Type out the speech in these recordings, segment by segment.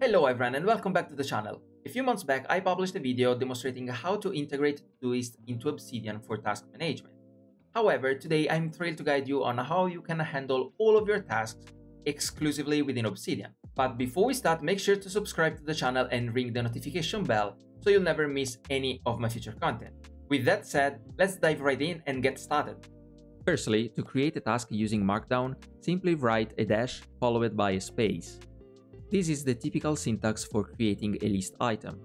Hello everyone and welcome back to the channel. A few months back I published a video demonstrating how to integrate Todoist into Obsidian for task management. However, today I'm thrilled to guide you on how you can handle all of your tasks exclusively within Obsidian. But before we start, make sure to subscribe to the channel and ring the notification bell so you'll never miss any of my future content. With that said, let's dive right in and get started. Firstly, to create a task using Markdown, simply write a dash followed by a space. This is the typical syntax for creating a list item.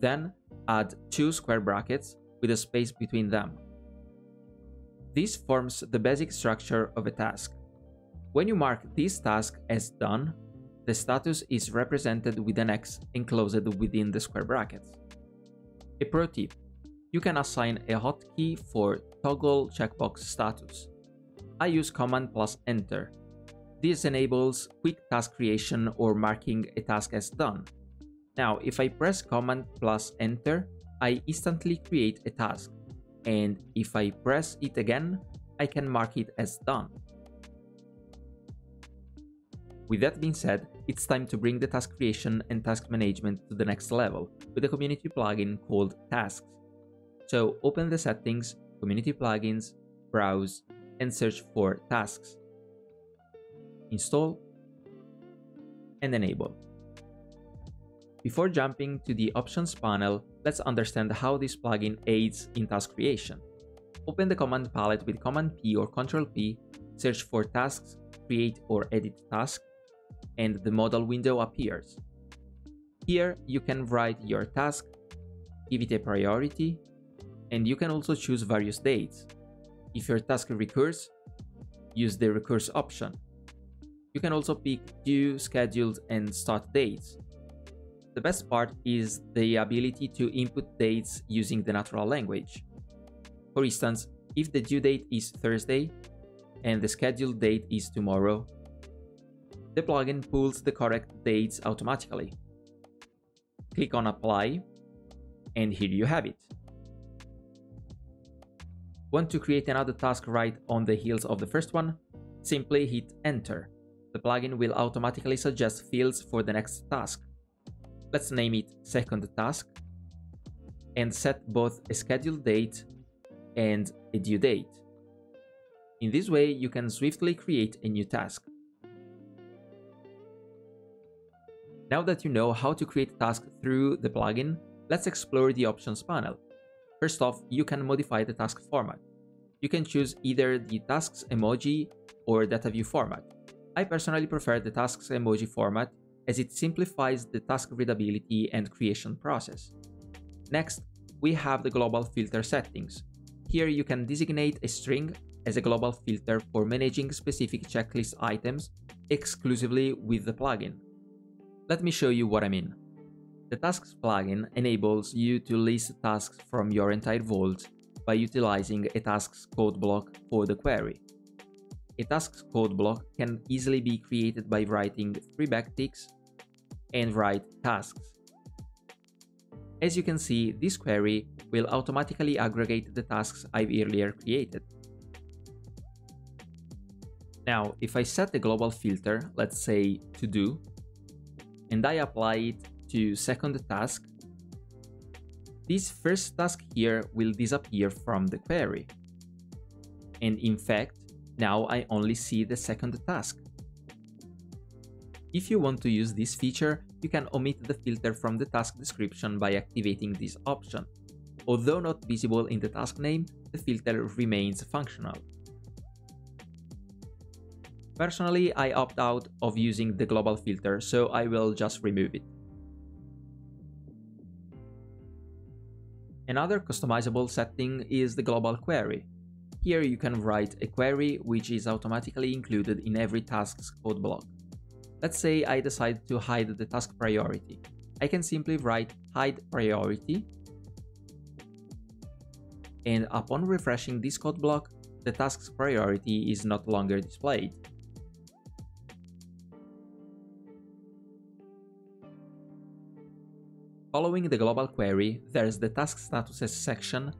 Then, add two square brackets with a space between them. This forms the basic structure of a task. When you mark this task as done, the status is represented with an X enclosed within the square brackets. A pro tip, you can assign a hotkey for toggle checkbox status. I use Command plus Enter this enables quick task creation or marking a task as done. Now, if I press Command plus Enter, I instantly create a task, and if I press it again, I can mark it as done. With that being said, it's time to bring the task creation and task management to the next level with a community plugin called Tasks. So open the settings, community plugins, browse, and search for tasks install, and enable. Before jumping to the options panel, let's understand how this plugin aids in task creation. Open the command palette with Command P or Ctrl P, search for tasks, create or edit task, and the modal window appears. Here you can write your task, give it a priority, and you can also choose various dates. If your task recurs, use the recurse option. You can also pick due, scheduled, and start dates. The best part is the ability to input dates using the natural language. For instance, if the due date is Thursday and the scheduled date is tomorrow, the plugin pulls the correct dates automatically. Click on Apply, and here you have it. Want to create another task right on the heels of the first one? Simply hit Enter the plugin will automatically suggest fields for the next task. Let's name it second task and set both a scheduled date and a due date. In this way, you can swiftly create a new task. Now that you know how to create a task through the plugin, let's explore the options panel. First off, you can modify the task format. You can choose either the tasks emoji or Dataview format. I personally prefer the tasks emoji format as it simplifies the task readability and creation process. Next, we have the global filter settings. Here you can designate a string as a global filter for managing specific checklist items exclusively with the plugin. Let me show you what I mean. The Tasks plugin enables you to list tasks from your entire vault by utilizing a tasks code block for the query. A task's code block can easily be created by writing three backticks and write tasks. As you can see, this query will automatically aggregate the tasks I've earlier created. Now, if I set the global filter, let's say to do, and I apply it to second task, this first task here will disappear from the query. And in fact, now I only see the second task. If you want to use this feature, you can omit the filter from the task description by activating this option. Although not visible in the task name, the filter remains functional. Personally, I opt out of using the global filter, so I will just remove it. Another customizable setting is the global query. Here you can write a query which is automatically included in every task's code block. Let's say I decide to hide the task priority. I can simply write hide priority and upon refreshing this code block, the task's priority is not longer displayed. Following the global query, there's the task statuses section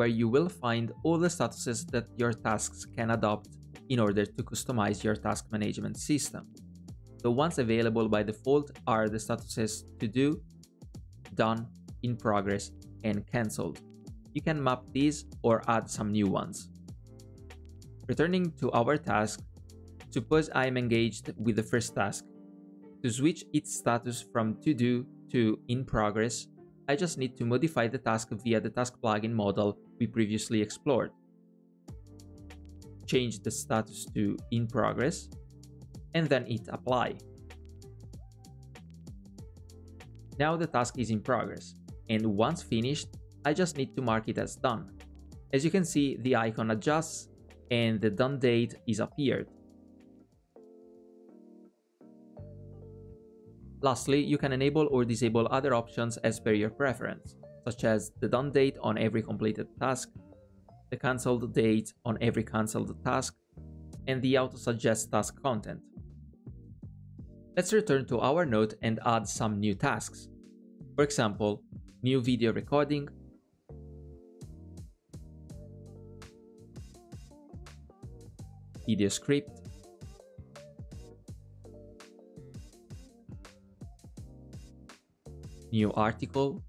where you will find all the statuses that your tasks can adopt in order to customize your task management system. the ones available by default are the statuses to do, done, in progress, and cancelled. You can map these or add some new ones. Returning to our task, suppose I am engaged with the first task. To switch its status from to do to in progress, I just need to modify the task via the task plugin modal we previously explored. Change the status to in progress, and then hit apply. Now the task is in progress, and once finished, I just need to mark it as done. As you can see, the icon adjusts and the done date is appeared. Lastly, you can enable or disable other options as per your preference, such as the done date on every completed task, the cancelled date on every cancelled task, and the auto-suggest task content. Let's return to our note and add some new tasks. For example, new video recording, video script, new article,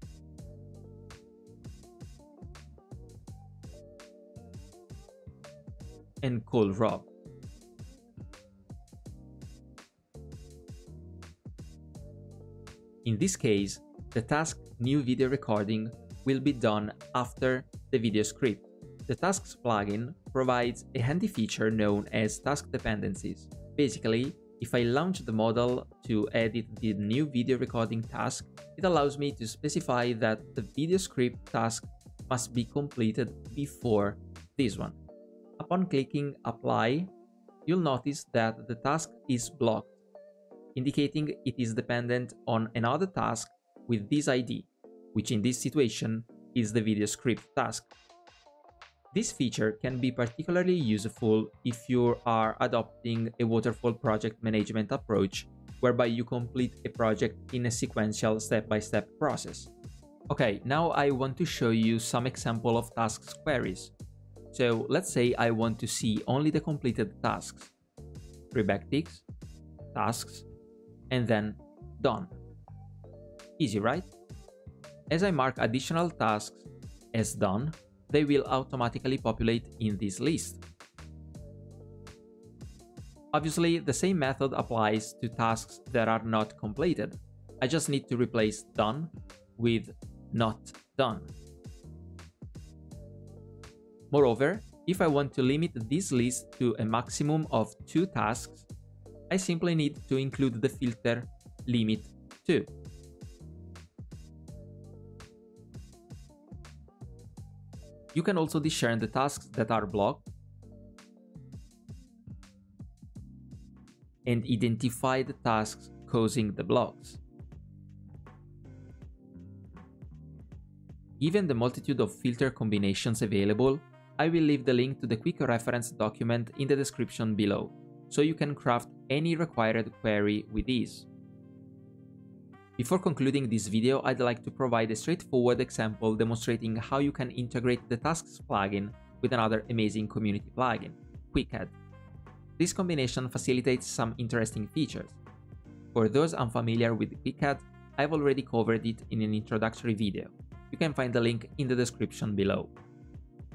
and call Rob. In this case, the task new video recording will be done after the video script. The Tasks plugin provides a handy feature known as task dependencies. Basically, if I launch the modal to edit the new video recording task, it allows me to specify that the video script task must be completed before this one. Upon clicking apply, you'll notice that the task is blocked indicating it is dependent on another task with this ID, which in this situation is the video script task. This feature can be particularly useful if you are adopting a waterfall project management approach whereby you complete a project in a sequential step-by-step -step process. Okay, now I want to show you some example of tasks queries. So let's say I want to see only the completed tasks. Rebackticks, tasks, and then done. Easy, right? As I mark additional tasks as done, they will automatically populate in this list. Obviously, the same method applies to tasks that are not completed. I just need to replace done with not done. Moreover, if I want to limit this list to a maximum of two tasks, I simply need to include the filter limit to. You can also discern the tasks that are blocked and identify the tasks causing the blocks. Given the multitude of filter combinations available, I will leave the link to the quick reference document in the description below so you can craft any required query with ease. Before concluding this video, I'd like to provide a straightforward example demonstrating how you can integrate the Tasks plugin with another amazing community plugin, QuickAdd. This combination facilitates some interesting features. For those unfamiliar with QuickAdd, I've already covered it in an introductory video. You can find the link in the description below.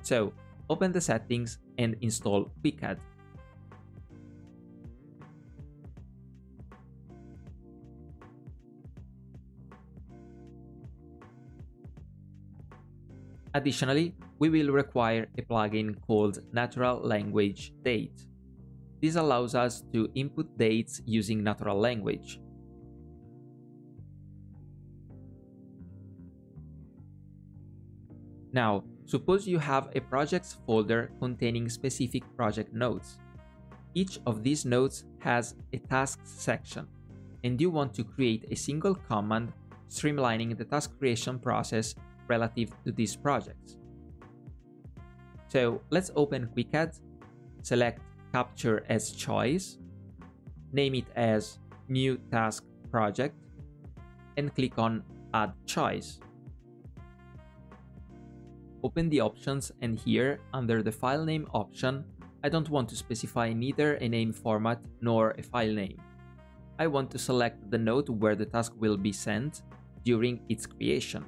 So, open the settings and install QuickAdd. Additionally, we will require a plugin called Natural Language Date. This allows us to input dates using natural language. Now, suppose you have a projects folder containing specific project nodes. Each of these nodes has a tasks section, and you want to create a single command streamlining the task creation process relative to these projects. So let's open QuickAdd, select Capture as Choice, name it as New Task Project, and click on Add Choice. Open the options and here, under the file name option, I don't want to specify neither a name format nor a file name. I want to select the node where the task will be sent during its creation.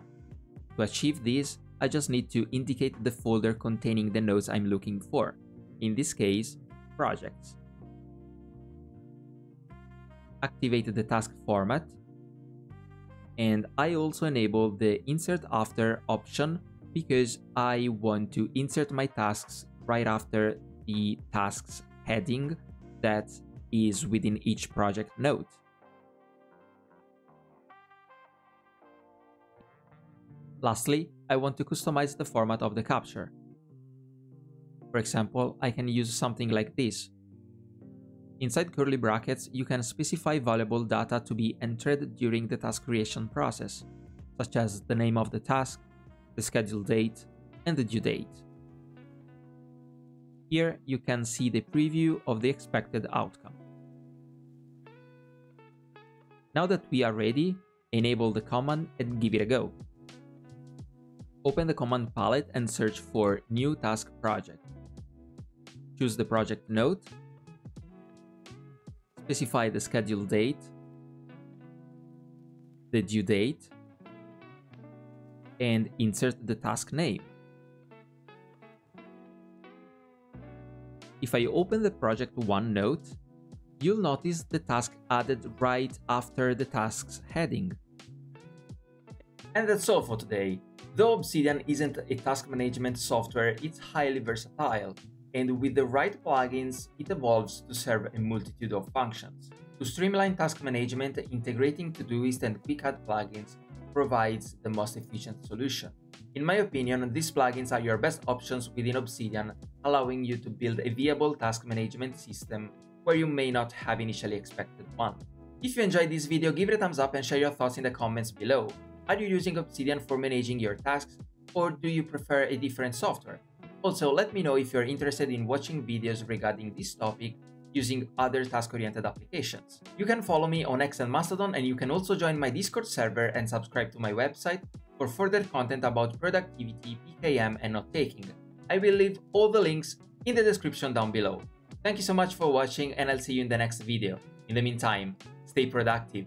To achieve this, I just need to indicate the folder containing the nodes I'm looking for, in this case, projects. Activate the task format, and I also enable the insert after option because I want to insert my tasks right after the tasks heading that is within each project node. Lastly, I want to customize the format of the capture. For example, I can use something like this. Inside curly brackets, you can specify valuable data to be entered during the task creation process, such as the name of the task, the schedule date, and the due date. Here you can see the preview of the expected outcome. Now that we are ready, enable the command and give it a go. Open the command palette and search for New Task Project. Choose the project node, specify the schedule date, the due date, and insert the task name. If I open the project 1 node, you'll notice the task added right after the tasks heading. And that's all for today. Though Obsidian isn't a task management software, it's highly versatile, and with the right plugins, it evolves to serve a multitude of functions. To streamline task management, integrating Todoist and QuickAdd plugins provides the most efficient solution. In my opinion, these plugins are your best options within Obsidian, allowing you to build a viable task management system where you may not have initially expected one. If you enjoyed this video, give it a thumbs up and share your thoughts in the comments below. Are you using Obsidian for managing your tasks, or do you prefer a different software? Also, let me know if you're interested in watching videos regarding this topic using other task-oriented applications. You can follow me on X and Mastodon and you can also join my Discord server and subscribe to my website for further content about productivity, PKM, and note-taking. I will leave all the links in the description down below. Thank you so much for watching and I'll see you in the next video. In the meantime, stay productive.